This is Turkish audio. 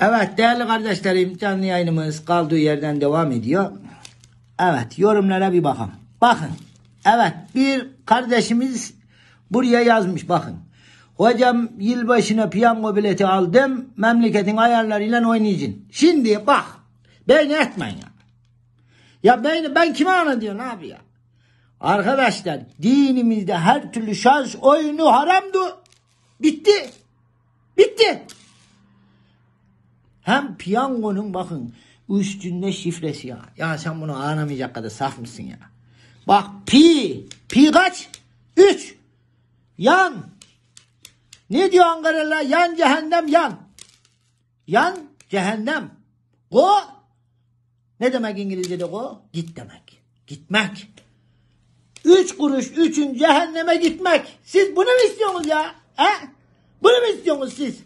Evet değerli kardeşlerim canlı yayınımız kaldığı yerden devam ediyor. Evet yorumlara bir bakalım. Bakın. Evet bir kardeşimiz buraya yazmış bakın. Hocam yılbaşına piyango bileti aldım. Memleketin ayarlarıyla oynayacaksın. Şimdi bak. Beni etmeyin ya. Ya ben, ben kime anlatıyorum abi ya? Arkadaşlar dinimizde her türlü şans oyunu haramdı. Bitti. Bitti. Hem piyangonun bakın üstünde şifresi ya. Ya sen bunu anlamayacak kadar saf mısın ya? Bak pi. Pi kaç? Üç. Yan. Ne diyor Ankaralılar? Yan cehennem yan. Yan cehennem. Go. Ne demek İngilizce'de go? Git demek. Gitmek. Üç kuruş üçün cehenneme gitmek. Siz bunu mu istiyorsunuz ya? He? Bunu mu istiyorsunuz siz?